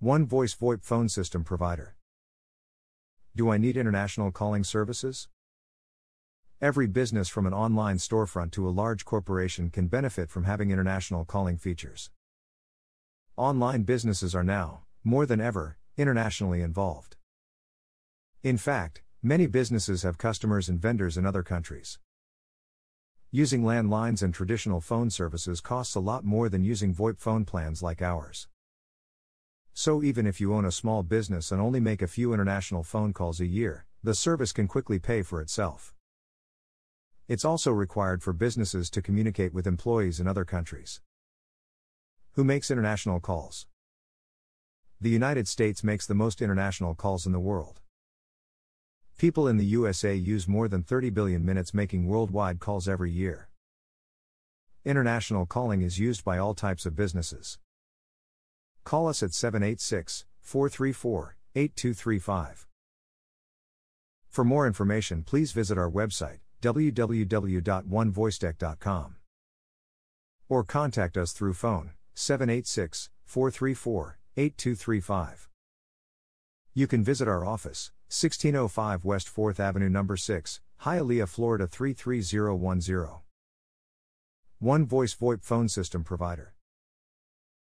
One Voice VoIP phone system provider. Do I need international calling services? Every business from an online storefront to a large corporation can benefit from having international calling features. Online businesses are now, more than ever, internationally involved. In fact, many businesses have customers and vendors in other countries. Using landlines and traditional phone services costs a lot more than using VoIP phone plans like ours. So, even if you own a small business and only make a few international phone calls a year, the service can quickly pay for itself. It's also required for businesses to communicate with employees in other countries. Who makes international calls? The United States makes the most international calls in the world. People in the USA use more than 30 billion minutes making worldwide calls every year. International calling is used by all types of businesses. Call us at 786 434 8235. For more information, please visit our website, www.onevoicetech.com. Or contact us through phone, 786 434 8235. You can visit our office, 1605 West 4th Avenue, number 6, Hialeah, Florida 33010. One Voice VoIP phone system provider.